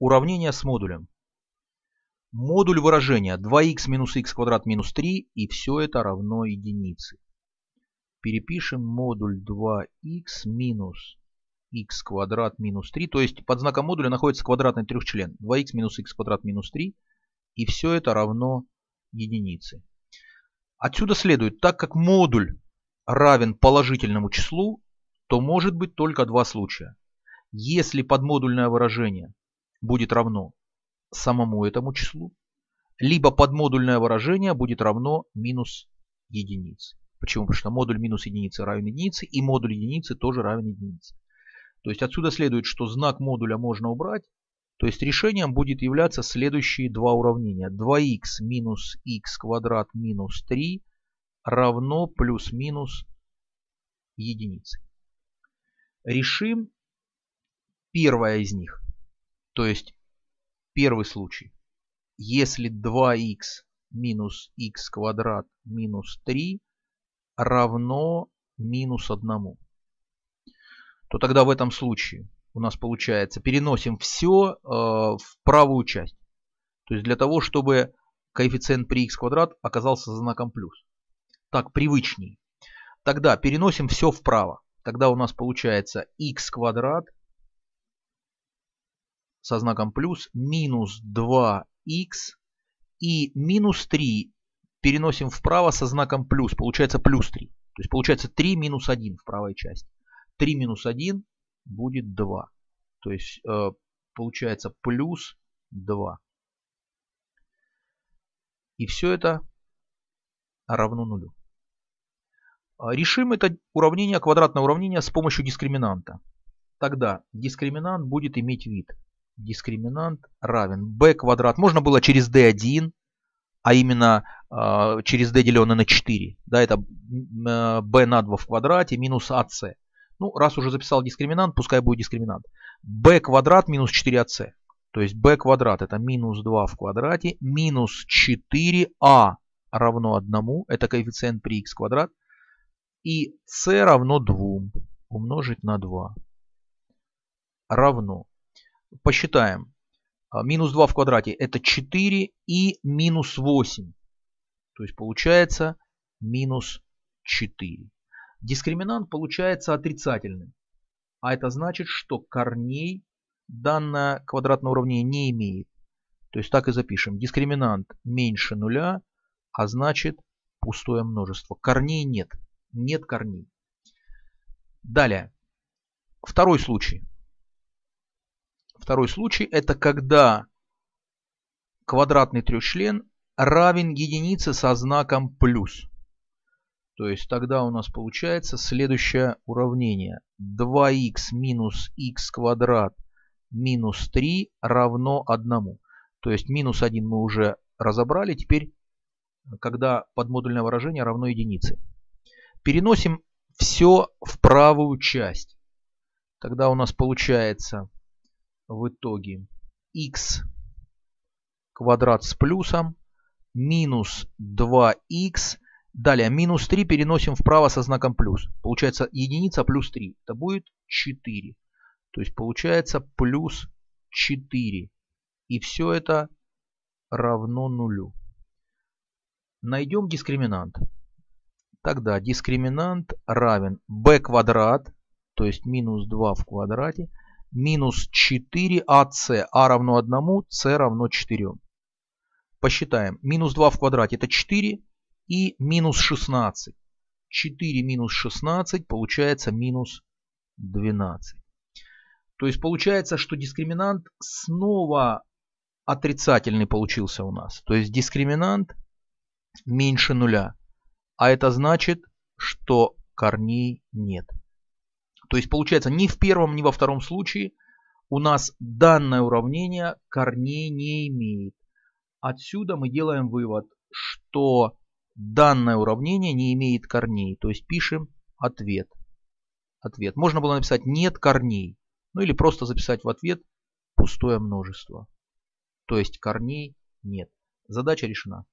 Уравнение с модулем. Модуль выражения 2х минус х квадрат минус 3 и все это равно единице. Перепишем модуль 2х минус х квадрат минус 3. То есть под знаком модуля находится квадратный трехчлен. 2х минус х квадрат минус 3 и все это равно единице. Отсюда следует, так как модуль равен положительному числу, то может быть только два случая. Если подмодульное выражение будет равно самому этому числу, либо подмодульное выражение будет равно минус единице. Почему? Потому что модуль минус единицы равен единице, и модуль единицы тоже равен единице. То есть отсюда следует, что знак модуля можно убрать. То есть решением будет являться следующие два уравнения. 2х минус х квадрат минус 3 равно плюс-минус единице. Решим первое из них. То есть первый случай. Если 2х минус х квадрат минус 3 равно минус 1, то тогда в этом случае у нас получается переносим все э, в правую часть. То есть для того, чтобы коэффициент при х квадрат оказался знаком плюс. Так привычнее. Тогда переносим все вправо. Тогда у нас получается х квадрат со знаком плюс минус 2х и минус 3 переносим вправо со знаком плюс. Получается плюс 3. То есть получается 3 минус 1 в правой части. 3 минус 1 будет 2. То есть э, получается плюс 2. И все это равно нулю. А, решим это уравнение, квадратное уравнение с помощью дискриминанта. Тогда дискриминант будет иметь вид. Дискриминант равен b квадрат. Можно было через d1, а именно э, через d деленное на 4. Да, это b на 2 в квадрате минус ac. Ну, раз уже записал дискриминант, пускай будет дискриминант. b квадрат минус 4ac. То есть b квадрат это минус 2 в квадрате минус 4a равно 1. Это коэффициент при x квадрат и c равно 2 умножить на 2 равно. Посчитаем. А, минус 2 в квадрате это 4 и минус 8. То есть получается минус 4. Дискриминант получается отрицательным. А это значит, что корней данное квадратное уравнение не имеет. То есть так и запишем. Дискриминант меньше нуля, а значит пустое множество. Корней нет нет корней. Далее. Второй случай. Второй случай это когда квадратный трехчлен равен единице со знаком плюс. То есть тогда у нас получается следующее уравнение. 2х минус х квадрат минус 3 равно 1. То есть минус 1 мы уже разобрали. Теперь, когда подмодульное выражение равно единице. Переносим все в правую часть. Тогда у нас получается в итоге x квадрат с плюсом минус 2х. Далее минус 3 переносим вправо со знаком плюс. Получается единица плюс 3. Это будет 4. То есть получается плюс 4. И все это равно нулю. Найдем дискриминант. Тогда дискриминант равен b квадрат, то есть минус 2 в квадрате, минус 4ac, а равно 1, c равно 4. Посчитаем. Минус 2 в квадрате это 4 и минус 16. 4 минус 16 получается минус 12. То есть получается, что дискриминант снова отрицательный получился у нас. То есть дискриминант меньше нуля. А это значит, что корней нет. То есть получается ни в первом, ни во втором случае у нас данное уравнение корней не имеет. Отсюда мы делаем вывод, что данное уравнение не имеет корней. То есть пишем ответ. Ответ. Можно было написать нет корней. Ну или просто записать в ответ пустое множество. То есть корней нет. Задача решена.